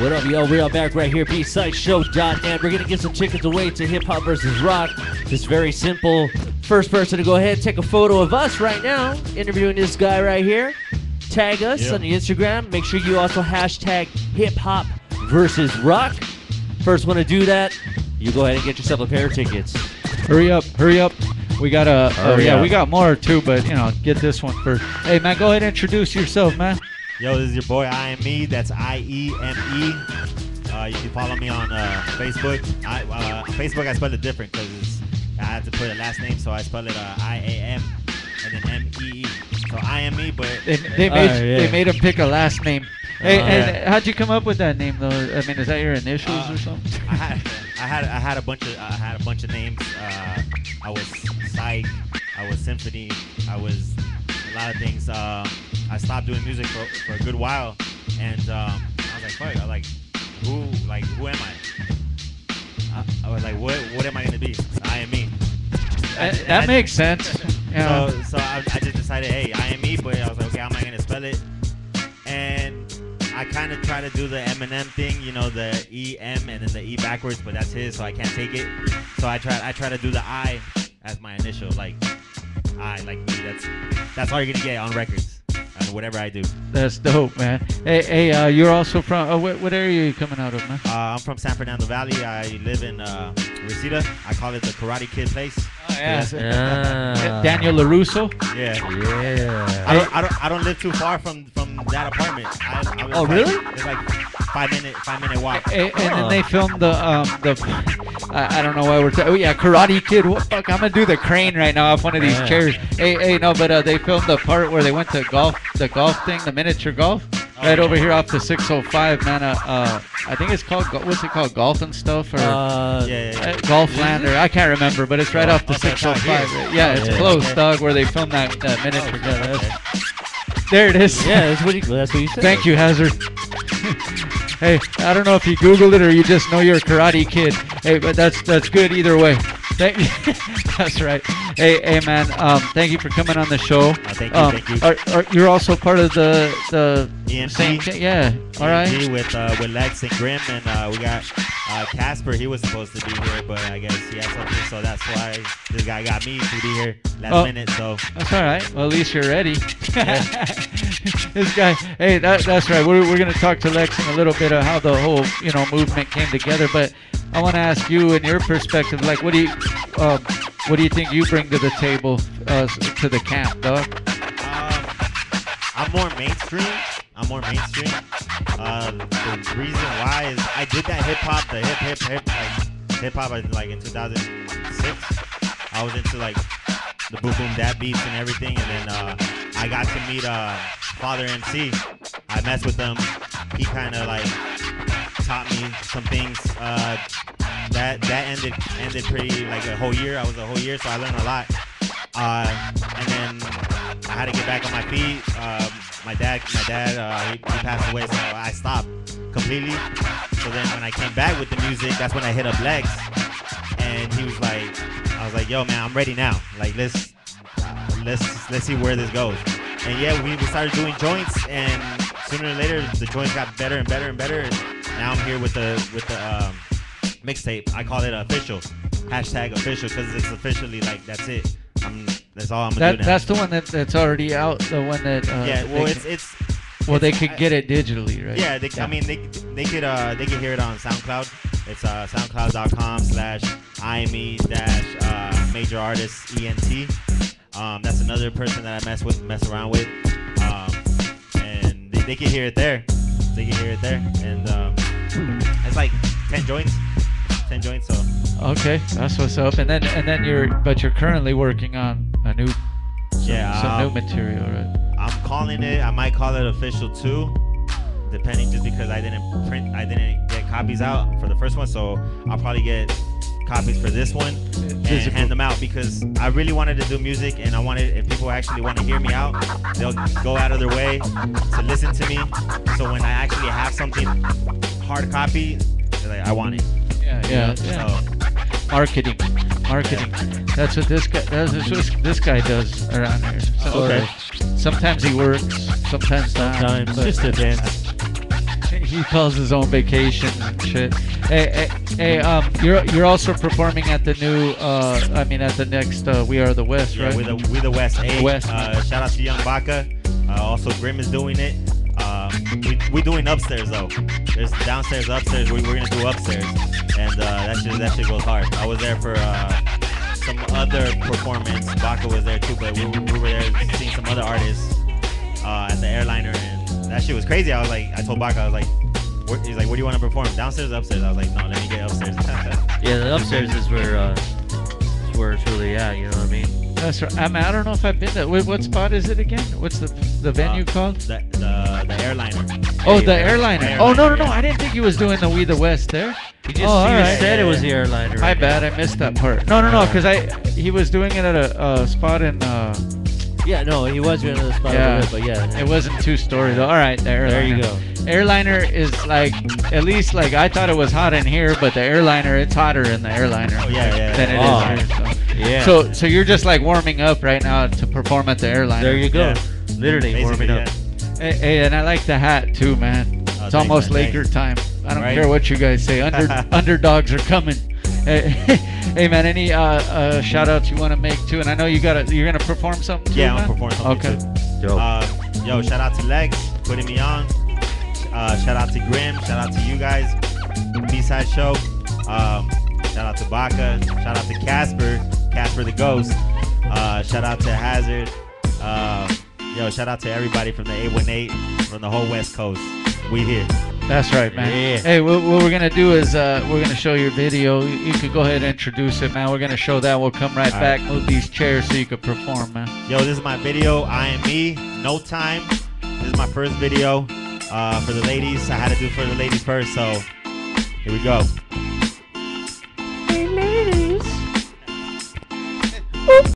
What up, yo? We are back right here, BSideShow.net. We're gonna give some tickets away to Hip Hop versus Rock. It's very simple. First person to go ahead and take a photo of us right now, interviewing this guy right here. Tag us Yeah. on the Instagram. Make sure you also hashtag Hip Hop versus Rock. First one to do that, you go ahead and get yourself a pair of tickets. Hurry up, hurry up. We got a, oh yeah, up. we got more too, but you know, get this one first. Hey man, go ahead and introduce yourself, man. Yo, this is your boy I am me. That's I E M E. Uh, you can follow me on uh, Facebook. I, uh, Facebook I spell it different because I had to put a last name, so I spell it uh, I A M and then M E E. So I am me, but They, they Uh, made yeah. they made him pick a last name. Hey, Uh, and yeah. how'd you come up with that name though? I mean, is that your initials Uh, or something? I had I had I had a bunch of I had a bunch of names. Uh, I was Psych. I was Symphony. I was a lot of things. Um, I stopped doing music for, for a good while, and um, I was like, fuck. I like who like who am I? I, I was like, what what am I gonna be? I am me. That, that makes sense. Yeah. So, so I, I just decided, hey, I am me, but I was like, okay, how am I gonna spell it? And I kind of try to do the Eminem thing, you know, the E M and then the E backwards, but that's his, so I can't take it. So I try, I try to do the I as my initial, like I, like me. That's that's all you're gonna get on records and whatever I do. That's dope, man. Hey, hey, uh, you're also from uh, what, what area are you coming out of, man? Uh, I'm from San Fernando Valley. I live in uh, Reseda. I call it the Karate Kid place. Oh, yeah. Yeah. Daniel Larusso. Yeah. Yeah. I don't, I don't, I don't live too far from from that apartment. I, I Oh, like- really? It's like five minute five minute walk. Hey, and then they filmed the um the I, I don't know why we're ta- oh yeah Karate Kid what fuck I'm gonna do the crane right now off one of these Yeah. chairs hey hey no but uh, they filmed the part where they went to golf the golf thing the miniature golf right Oh, over here off the 605 man uh, uh I think it's called what's it called golf and stuff or Uh, Yeah, yeah, yeah. uh, golf land or I can't remember but it's right Oh, off the okay, 605 right? yeah it's Yeah. close Okay. dog where they filmed that uh, miniature Okay, golf okay. there it is yeah, that's what you, that's what you said. Thank you, Hazard. hey, I don't know if you Googled it or you just know you're a Karate Kid. Hey, but that's that's good either way. Thank that's right. Hey, hey, man. Um, thank you for coming on the show. Uh, thank you, Um, thank you. Are, are, you're also part of the the EMT. same thing? Yeah. All right. With uh, with Lex and Grim, and uh, we got uh, Casper. He was supposed to be here, but I guess he had something, so that's why this guy got me to be here last Oh. minute. So That's all right. Well, at least you're ready. this guy. Hey, that, that's right. We're, we're gonna talk to Lex in a little bit of how the whole you know movement came together, but I want to ask you, in your perspective, like, what do you, um, what do you think you bring to the table, uh, to the camp, dog? um, I'm more mainstream. I'm more mainstream. Uh, the reason why is I did that hip hop, the hip hip hip like hip hop like in 2006. I was into like the boom boom bap beats and everything, and then uh, I got to meet uh, Father MC. I messed with him. He kind of like taught me some things. Uh, that that ended ended pretty like a whole year. I was a whole year, so I learned a lot. Uh, and then I had to get back on my feet. Um, my dad, my dad, uh, he, he passed away, so I stopped completely. So then when I came back with the music, that's when I hit up Lex, and he was like, I was like, yo man, I'm ready now. Like let's let's let's see where this goes. And yeah, we, we started doing joints, and sooner or later the joints got better and better and better. And now I'm here with the with the um, mixtape. I call it official, hashtag official, because it's officially like that's it. I'm that's all I'm gonna That do now. that's the one that, that's already out. The one that uh, yeah, well, they it's can- it's well they could I- get it digitally, right? yeah, they, I mean, they, they could uh, they could hear it on SoundCloud. It's uh, SoundCloud.com slash IME dash uh, major artist ENT. Um, that's another person that I mess with, mess around with, um, and they, they can hear it there. They can hear it there, and um, it's like ten joints, ten joints. So Okay, that's what's up. And then and then you're but you're currently working on a new some, Yeah, some new um, material, right? I'm calling it. I might call it official too, depending just because I didn't print, I didn't get copies out for the first one, so I'll probably get copies for this one and Physical. hand them out because I really wanted to do music and I wanted if people actually want to hear me out, they'll go out of their way to listen to me. So when I actually have something hard copy, they're like I want it. Yeah, yeah, yeah. So Marketing, marketing. That's what this guy. That's what this, this guy does around here. So, Okay. Uh, sometimes he works, sometimes not. Sometimes but- just depends. he calls his own vacation and shit. Hey, hey, hey, um, you're you're also performing at the new, uh, I mean, at the next uh, We Are the West, Yeah, right? with the with the West A. West. Uh, shout out to Young Baka. Uh, also, Grim is doing it. Uh, we we doing upstairs though. There's downstairs, upstairs. We, we're gonna do upstairs, and uh, that shit that shit goes hard. I was there for uh, some other performance. Baka was there too, but we, we were there seeing some other artists uh, at the airliner, and that shit was crazy. I was like, I told Baka, I was like, where, he's like, "What do you want to perform? Downstairs, or upstairs. I was like, no, let me get upstairs. Yeah, the upstairs is where uh, is where it's really at. You know what I mean? That's right. I mean, I don't know if I've been there. What, what spot is it again? What's the the venue Uh, called? the, the the airliner. Oh, the airliner. The Oh no, no, no! yeah. I didn't think he was doing the We the West there. He just, Oh, all he right. just said Yeah, it was the airliner. My right bad, now. I missed that part. No, no, no, because I he was doing it at a, a spot in. Uh, Yeah, no, he was doing another spot Yeah. over there, but yeah. it wasn't two story though. All right, the airliner. There you go. Airliner is like at least like I thought it was hot in here, but the airliner it's hotter in the airliner Oh, yeah, yeah, than it is Oh. here. So. Yeah. So so you're just like warming up right now to perform at the airliner. there you go. Yeah. Literally Basically, warming up. yeah. Hey, hey, and I like the hat too, man. it's almost man, Laker time. I don't Right? care what you guys say. Under underdogs are coming. Hey, hey, man, any uh, uh, shout outs you want to make too? And I know you got to you're gonna perform something. Too, Yeah, I'm man? performing something Okay. too. Dope. Uh, yo, shout out to Lex putting me on. Uh, shout out to Grim. Shout out to you guys. B-side show. Um, shout out to Baka. Shout out to Casper. Casper the Ghost. Uh, shout out to Hazard. Uh, yo, shout out to everybody from the 818 from the whole West Coast. We here. That's right, man. Yeah. Hey, what, what we're gonna do is uh, we're gonna show your video. You, you could go ahead and introduce it, man. We're gonna show that. We'll come right All back. right. Move these chairs so you could perform, man. Yo, this is my video. I am me. No time. This is my first video uh, for the ladies. I had to do for the ladies first, so here we go.